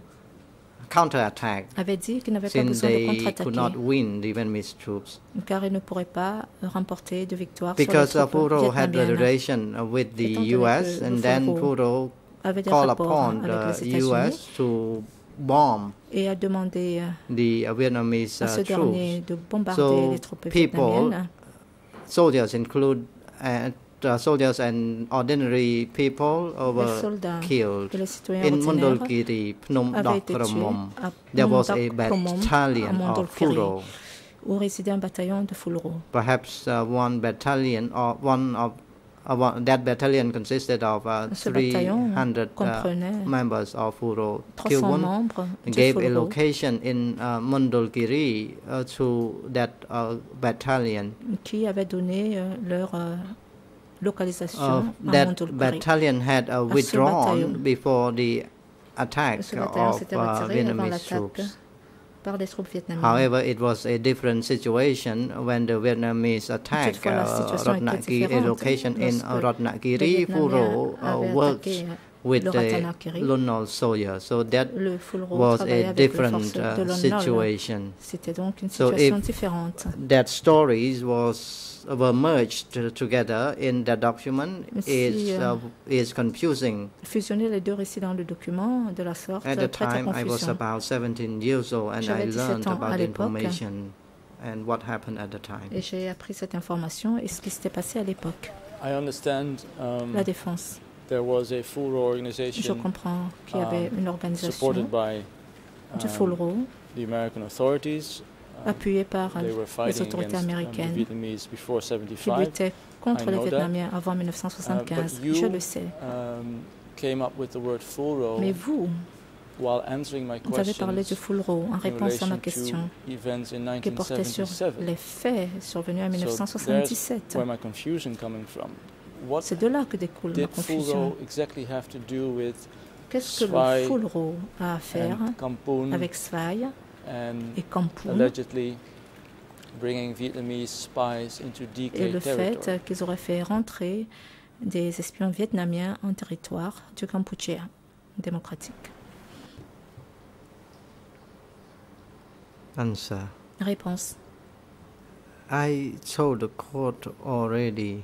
counterattack avaient dit qu'ils n'avaient pas since besoin de they could contre-attaquer not win the Vietnamese troops. car ils ne pourraient pas remporter de victoire sur les Because uh, troupes Furo had a vietnamiennes. relation uh, with the Étant donné US, que and then Furo Furo avait des called rapports upon avec the les États-Unis US to bomb et a demandé euh, the uh, Vietnamese à ce uh, dernier troops. de bombarder So les troupes people, vietnamiennes. soldiers include uh, uh, soldiers and ordinary people uh, Les were soldats killed. et les citoyens In ordinaires Mondulkiri, Phnom avaient été tués Dokramom, à there was a Phnom Dok Kromom, à battalion of Mondulkiri, Furo. où résidait un bataillon de Fulro. Perhaps uh, one battalion or one of uh, one, that battalion consisted of uh, Ce bataillon 300 uh, comprenait members of Furo. 300 Kilwon membres de gave a Fulro location in uh, Mondulkiri uh, to that uh, battalion. qui avaient donné euh, leur euh, localisation Uh, à that Mondulkiri. battalion had uh, ce withdrawn bataillon. before the attack Ce bataillon of s'était uh, retiré avant Vietnamese l'attaque troops. par des troupes vietnamiennes. However, it was a different situation when the Vietnamese attacked Toutefois, la uh, situation était Ratnakiri, a différente location in lorsque uh, les Ratnakiri. Vietnamiens Furo uh, avaient worked attaqué with le the Ratanakiri. Lon Nol soldiers, so that Le Fulro was travaillait a avec les different forces de uh, Lon Nol. situation. C'était donc une So situation if- différente. That stories was were merged to- together in the document Si, is euh, uh, is confusing. Fusionner les deux récits dans le document de la sorte At the time, I was about 17 years old, and I J'avais 17 learned ans about the information and what happened at the time. Et j'ai appris cette information et ce qui s'était passé à l'époque. I understand um, La défense. there was a Je organization comprends qu'il y avait um, une organisation supported by du um, Fulro the American authorities. Appuyée par les autorités um, américaines 75. luttaient contre les. Vietnamiens avant Uh, 1975. but you, Je le sais. um, Mais vous, vous avez parlé de Fulro en réponse à ma question qui portait sur 1977. les faits survenus en So 1977. Where my confusion coming from? What C'est de là que découle ma confusion. Qu'est-ce que le Fulro a à faire avec and et Kampoon allegedly bringing Vietnamese spies into et le fait qu'ils auraient fait rentrer des espions vietnamiens en territoire du Kampuchea démocratique Answer. Réponse. I told the court already.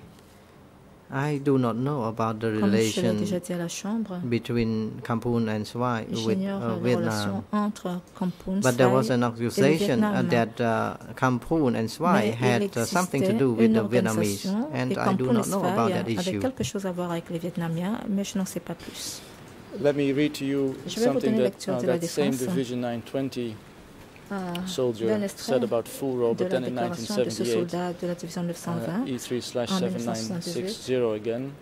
I do not know about the Comme je l'ai relation déjà dit à la Chambre, between Kampoon and Swai with j'ignore uh, la relation Vietnam. entre Kampoon, But there was Svai an accusation uh, Vietnam. that uh, Kampoon and Swai Mais il had uh, something to existait do with une the Vietnamese, organisation and et I do Kampoon not et know Svai about that avait issue. quelque chose à voir avec les Vietnamiens, mais je n'en sais pas plus. Let me read to you Je vais vous something donner that lecture uh, de la that same défense. Division 920 Ah, soldier said about full Furo, but then in 1978, E3-7960 uh, again,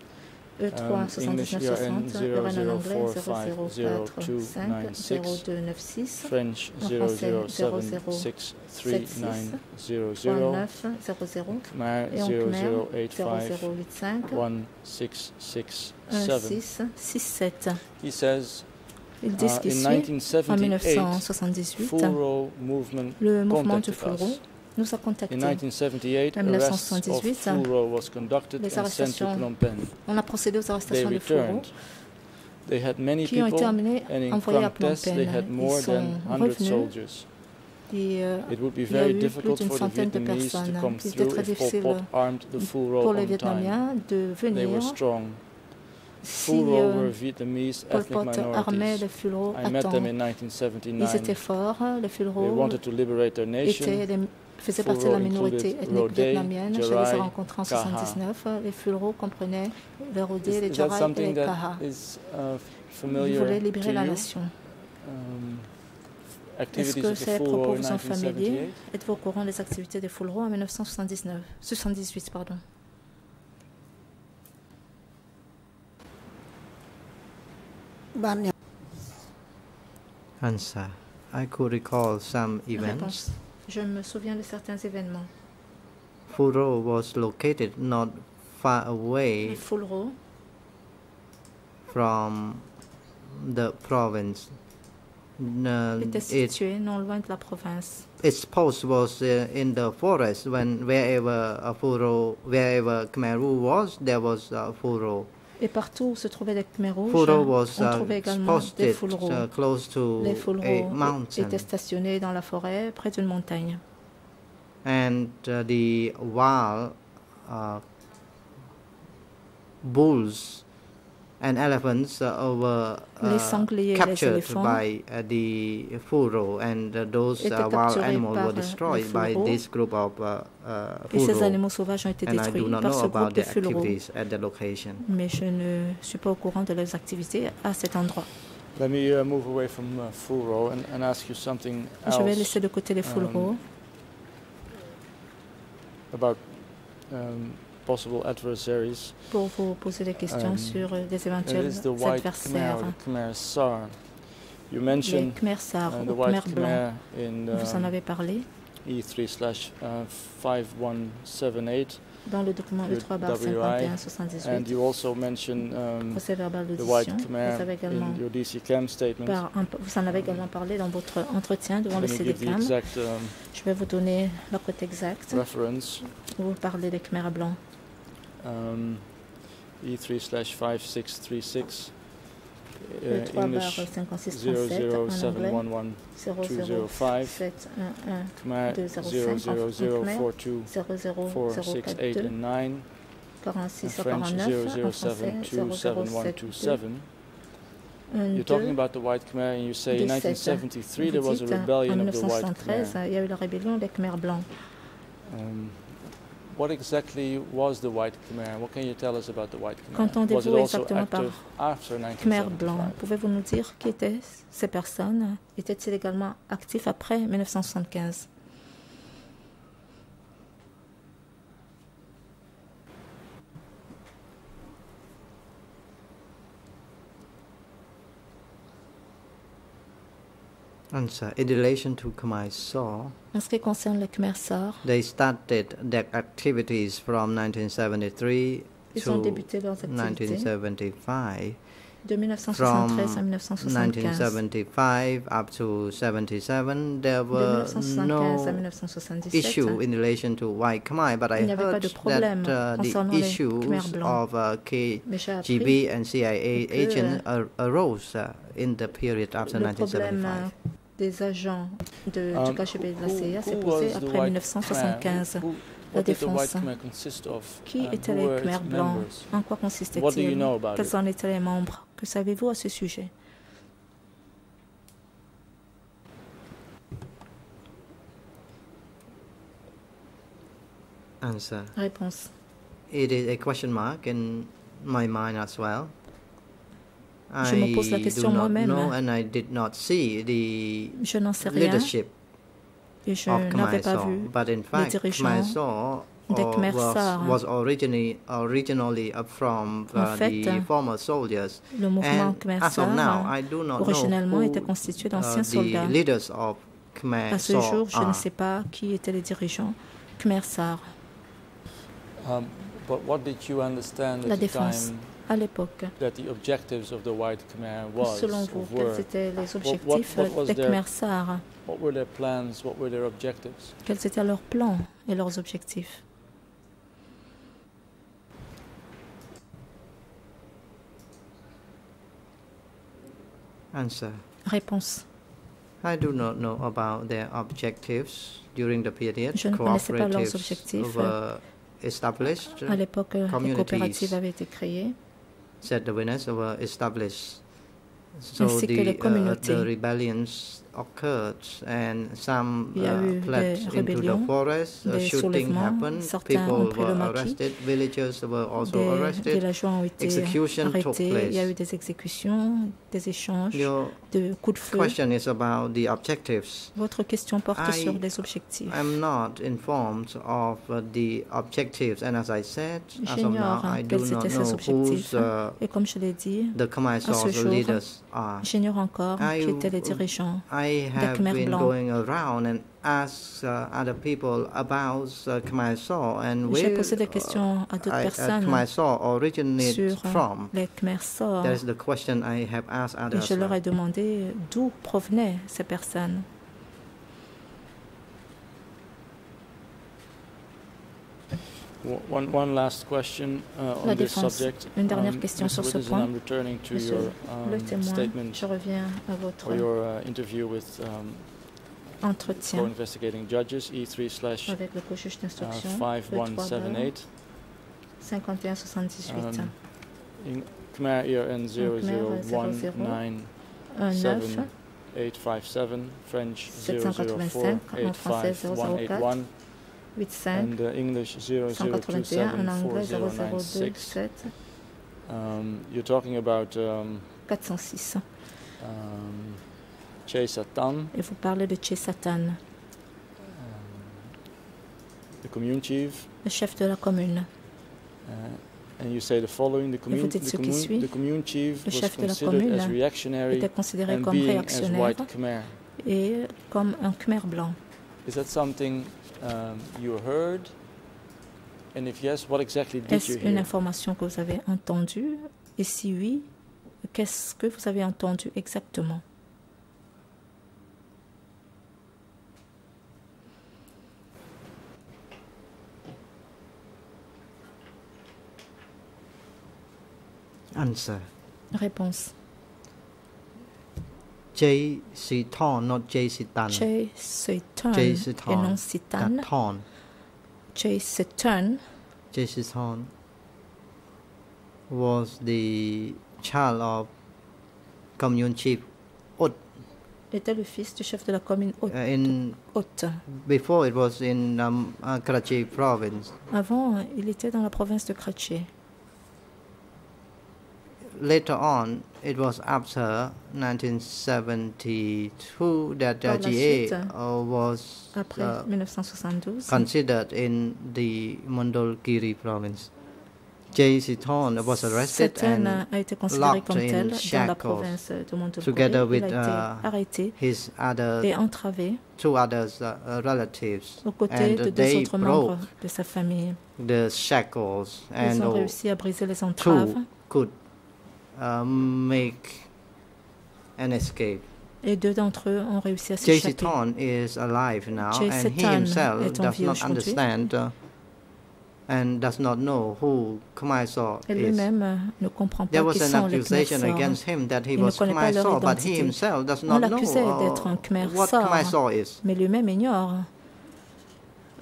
um, English ERN 00450296, French 00763900, Khmer 00851667. He says, Ils uh, disent in qu'ici, en 1978, 1978, Fulro movement le mouvement du us. nous a contactés. 1978, En arrests of 1978, Fulro was conducted les arrestations Phnom Penh. On a procédé aux They arrestations had many qui ont été people, amenés, envoyés à Phnom Test they had Penh. more Ils than sont 100 revenus et euh, It would be il y a eu plus difficult d'une for the centaine de Vietnamese to personnes. come Il était très difficile pour les. Vietnamiens de venir Fulro euh, Pol Pot minorities. les Fulro I à met temps. them in Ils 1979. étaient forts, les They Fulro les- faisaient partie de la minorité ethnique vietnamienne. Je les ai rencontrés en Kaha. 1979. Les Fulro comprenaient les Rodé, les Jarai et les Kaha. uh, Ils voulaient libérer la nation. Um, Est-ce que ces propos vous sont familiers? 1978? Êtes-vous au courant des activités des Fulro en 1979 78, pardon. Answer. I could recall some events. Réponse. Je me souviens de certains événements. Furo was located not far away Fulro. from the province. Uh, était situé it, non loin de la province. Its post was uh, in the forest when wherever a furo, wherever Khmeru was, there was a furo. Et partout où se trouvaient les Khmers rouges, on uh, trouvait également des foules uh, Les mountain. étaient stationnés dans la forêt, près d'une montagne. and uh, the wild bulls and elephants uh, were Les uh, sangliers et les captured by uh, the furo, and uh, those uh, wild capturés animals par, were euh, les destroyed by this group of uh, uh, Et ces animaux sauvages ont été And I do détruits not par know ce groupe about de the fullereaux. activities at the location. Mais je ne suis pas au courant de leurs activités à cet endroit. Let me uh, move away from uh, Furo and, and ask you something else Je vais laisser de côté les um, about um, possible adversaries. pour vous poser des questions Um, sur euh, des éventuels Khmer, adversaires. Khmer Sar. You Les mentioned Khmer Sar uh, ou Khmer. Khmer in Vous en um, avez parlé E3 slash uh, 5178, dans le document Your E3 bar WI, 51 78. and you also mentioned um, procès verbal the white d'audition. Khmer Vous, avez également in your DC Cam statement. par un- vous en avez également parlé dans votre entretien devant le CDCAM. um, Je vais vous donner la cote exacte reference? où vous parlez des Khmer blancs. Um, E3 slash 5636, Le uh, 3 bar English 5637 en anglais 0011205, 00711 Khmer 205 en 00042 00042 468 and 9, 46 and French 49 en français 00727. 007 You're talking about the White Khmer and you say in 1973 there was a rebellion of the White Khmer. il y a eu la rébellion des Khmer blancs. Um, Qu'entendez-vous exactement par Khmer 1975? blanc? Pouvez-vous nous dire qui étaient ces personnes? Étaient-ils également actifs après 1975 Answer. In relation to Khmer Saw, En ce qui concerne les Khmer Sar, they started their activities from 1973 ils ont to débuté leurs activités 1975. de 1973 à From 1975. 1975 up to 77, there were no 1977, issue in relation to white Khmer, but I Il n'y avait pas heard that uh, the issues of uh, mais j'ai appris KGB and CIA agents arose uh, in the period after 1975. Des agents de, Um, du KGB et de la who- CIA s'est who posé was the après White 1975. Khmer? Who- La défense. Qui étaient les Khmer blancs? members? En quoi What do you consistait-il know about Quels en étaient les membres? Que savez-vous à ce sujet? Answer. Réponse. It is a question mark in my mind as well. Je me pose la question moi-même. know and I did not see the Je n'en sais rien leadership et je of n'avais Khmer pas Saw. vu But in fact, dirigeants Khmer Saw des uh, Khmer was, originally, originally from En uh, fait, the former soldiers. le mouvement And Khmer as of now, Sar I do not originellement know était constitué uh, d'anciens the soldats. leaders of Khmer À ce jour, je ne sais pas qui étaient les dirigeants Khmer Sar. Um, but what did you understand La at the défense. À l'époque, that the objectives of the White Khmer was selon vous, quels étaient les what- objectifs des Khmer Sar? What were their plans? What were their objectives? Quels étaient leurs plans et leurs objectifs? Answer. Réponse. I do not know about their objectives during the period. Je ne connaissais pas leurs objectifs. were established. À l'époque, les coopératives avaient été créées, said the winners were established. So the, uh, the rebellions occurred and some a uh, fled into the forest. Des shooting happened. People were arrested. Villagers were also des arrested. villageois ont été Execution took arrêtés, il y a place. eu des exécutions, des échanges Your de coups de feu. question is about the objectives. Votre question porte I- sur les objectifs. I'm not informed of uh, the objectives, and as I said, as of now, J'ignore I hein, do quels not étaient know ces objectifs. who's uh, Et comme je l'ai dit, the Khmer leaders. J'ignore encore I qui étaient les dirigeants. I have Khmer been blancs. going around and asked uh, other people about uh, Khmer and J'ai where posé des uh, questions à d'autres uh, personnes Khmer originates sur euh, from. les Khmer Sor. That is the question I have asked Et je leur ai demandé d'où provenaient ces personnes. One, one last question uh, La on this défense. subject. Une dernière Um, question Mr. sur ce Withers, point. and I'm returning to Monsieur your le um, témoin, statement je reviens à votre or your uh, interview with um, entretien co-investigating judges E3 slash uh, avec le co-juge d'instruction, le 3 5178. 5178 Um, in Khmer ERN Khmer 001 19 857, French 785, en français 0085181, 85 and uh, English 181 en anglais 00274096. 0027 Um, you're talking about um, 406. um, Che Satan, Et vous parlez de Che Satan, um, the commune chief, le chef de la commune. uh, and you say the following: the commune, dites the ce qui commune, suit. the commune chief Le was chef de la considered as commune reactionary était considéré and comme being as réactionnaire white Khmer. et comme un Khmer blanc. Is that something um, you heard? And if yes, what exactly did Est-ce you une hear? information que vous avez entendue? Et si oui, qu'est-ce que vous avez entendu exactement? Answer. Réponse. J. Siton, not J. Sitan. Setan Che et Sitan. non Sitan. Ton. Che Setan J. Siton was the child of commune chief Ut. était le fils du chef de la commune Uh, haute. in haute. before it was in um, uh, Karachi province. Avant, il était dans la province de Kratché. Later on, it was after 1972 that uh, GA uh, was uh, 1972, considered in the Mandolgiri province. J. Siton was arrested and a été considéré locked comme in tel dans la shackles province de Montevideo. together Il with a été uh, arrêté his other et entravé two others uh, relatives, aux côtés and de deux autres membres de sa famille. the shackles Ils and ont réussi à briser les entraves two could uh, make an escape. et deux d'entre eux ont réussi à s'échapper. Seton is alive now, Jay and he himself does not understand uh, and does not know who Khmer Saw Et is. lui-même euh, ne comprend There pas was qui an accusation against him that he Il was Khmer Saw, but he himself does not know uh, d'être un Khmer what. Khmer Saw is. Mais lui-même ignore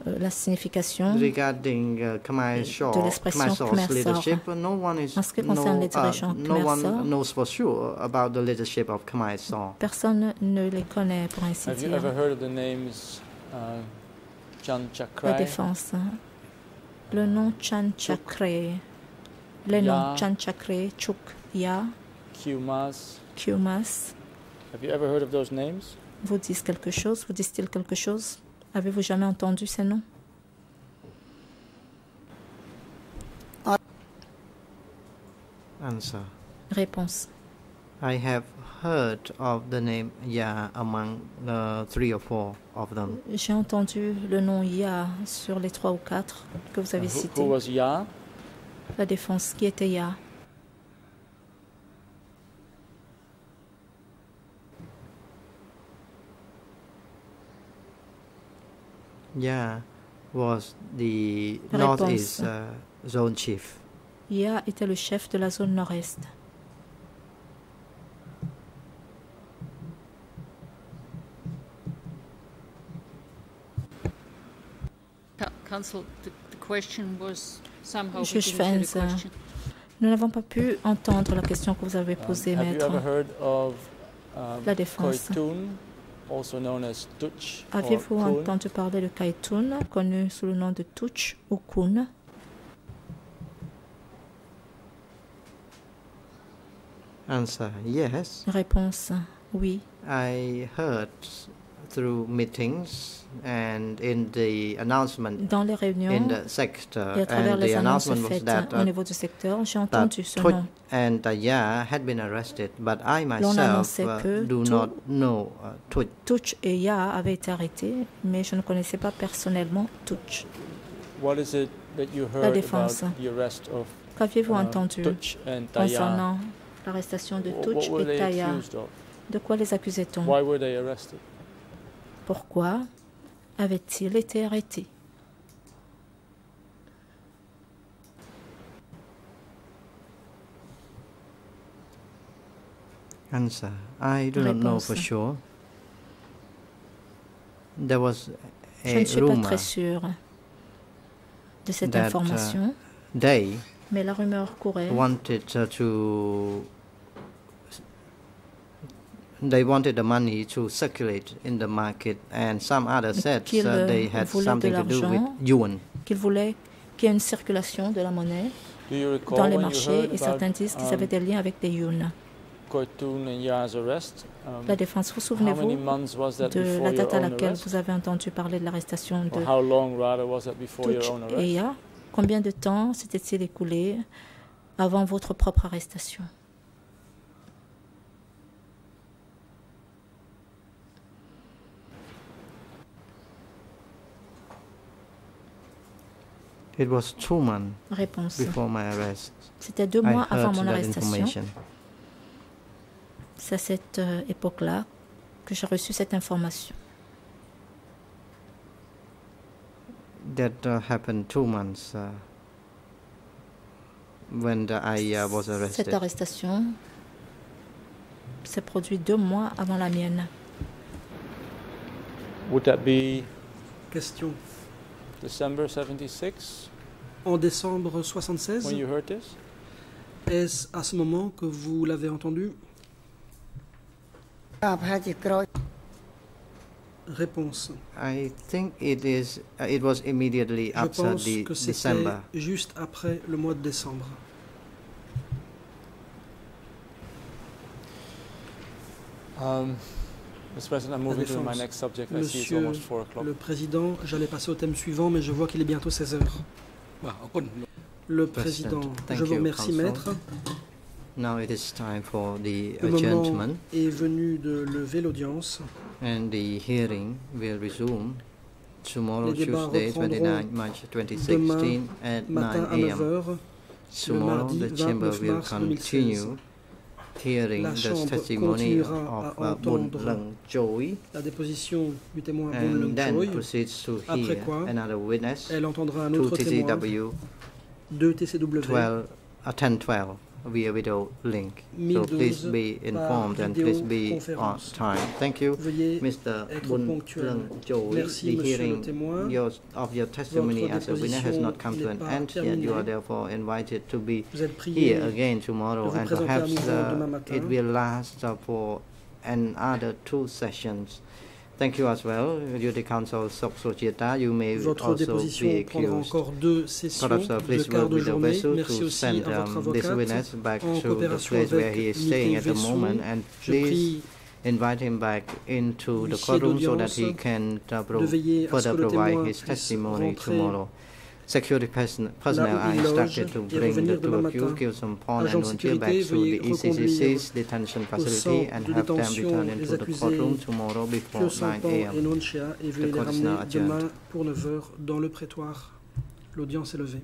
la signification Regarding uh, Khmer Saw, de l'expression Khmer Saw's Khmer Sor. leadership, no one is En ce qui concerne les uh, dirigeants no Khmer one Sor, knows for sure about the leadership of Khmer Saw. personne ne les connaît, pour ainsi Have you dire. ever heard of the names uh, Chan La défense. Le nom Chan Chakre. Les noms Chan Chakre, Chuk, Ya, Kumas? Kyumas Have you ever heard of those names? vous disent quelque chose? Vous disent-ils quelque chose? Avez-vous jamais entendu ces noms? Answer. Réponse. I have heard of the name Ya among the three or four of them. J'ai entendu le nom Ya sur les trois ou quatre que vous avez who, cités. who was Ya? La défense, qui était Ya Ya was the Réponse. northeast uh, zone chief. Ya était le chef de la zone nord-est. Co- Counsel, the, the question was somehow we Juge. Nous n'avons pas pu entendre la question que vous avez Um, posée, have you maître. ever heard of um, La défense. Also known as Tuch or Avez-vous entendu parler de Kaitun, connu sous le nom de Tuch ou Kun? Answer. Yes, Réponse oui. I heard through meetings and in the announcement Dans les réunions in the sector, et à travers and les the annonces announcement was faites that, au uh, niveau du secteur, j'ai entendu ce Twitch nom. and Taya had been arrested, but I myself annonçait uh, que do not know uh. Touch et Ya avaient été arrêtés, mais je ne connaissais pas personnellement Touch. What is it that you heard about défense. the arrest of Qu'aviez-vous uh, entendu Tuch and Taya? concernant l'arrestation de Wh- Touch What were et they Taya accused of? De quoi les accusait-on? Why were they arrested? Pourquoi avaient-ils été arrêtés Answer. I do not know for sure. There was Je a ne suis pas très sûre de cette that, uh, information, they mais la rumeur courait wanted to they wanted the money to circulate in the market and some others said qu'ils uh, they euh, had something to do with yuan qu'ils voulaient qu'il y ait une circulation de la monnaie Do you recall dans les marchés heard et about certains disent qu'ils um, avaient des liens avec Ya's arrest? Um, La défense, vous how many souvenez-vous months was that de before la your date à own laquelle arrest? vous avez entendu parler de l'arrestation de Or how long rather was that before your Touch own et arrest? Ya Combien de temps s'était-il écoulé avant votre propre arrestation? It was two months Réponse. before my arrest C'était deux I mois avant heard mon that arrestation. information C'est à cette euh, époque-là que j'ai reçu cette information. that uh, happened two months uh, when the, I uh, was Cette arrested arrestation s'est produite deux mois avant la mienne. Would that be Question. December 76 en décembre 76. Est-ce à ce moment que vous l'avez entendu? Réponse. I think it is, uh, it was immediately Je pense the que c'était juste après le mois de décembre. Monsieur le Président, j'allais passer au thème suivant, mais je vois qu'il est bientôt 16 heures. Bah, le Président, je vous remercie, Maître. Now it is time for the Le moment est venu de lever l'audience. And the hearing will resume tomorrow, Tuesday, 29 March 2016 at 9 a.m. Tomorrow, the chamber will continue hearing La the testimony of uh, Bun entendre Leng Choi. la déposition du témoin Bun then Choi. proceeds to Après hear quoi, another witness Elle entendra un autre témoin. TCW de TCW 12 1012 via video link. So please be informed and please be on time. Thank you, Mr. Bun. Leng. Merci, The hearing yours, of your testimony as a witness has not come to an end yet. You are therefore invited to be Vous êtes prié here again tomorrow and perhaps uh, it will last uh, for another two sessions. Thank you as well. You the council Sok Sochita, you may Votre also déposition be prendra accused. encore deux sessions de please quart de with the journée. vessel Merci aussi send à votre um, avocate. witness back en to the place where he is staying at the moment and please invite him back into the courtroom so that he can uh, pro- de veiller à ce further provide his testimony tomorrow. Security person- personnel loge instructed to bring the two matin. give some pawn and volunteer back to the reconduire ECCC's detention facility and have them détention return les into the courtroom tomorrow before Pio 9 Sampan et a.m. Nonchea et veuillez les court is ramener now adjourned. demain pour 9 heures dans le prétoire. L'audience est levée.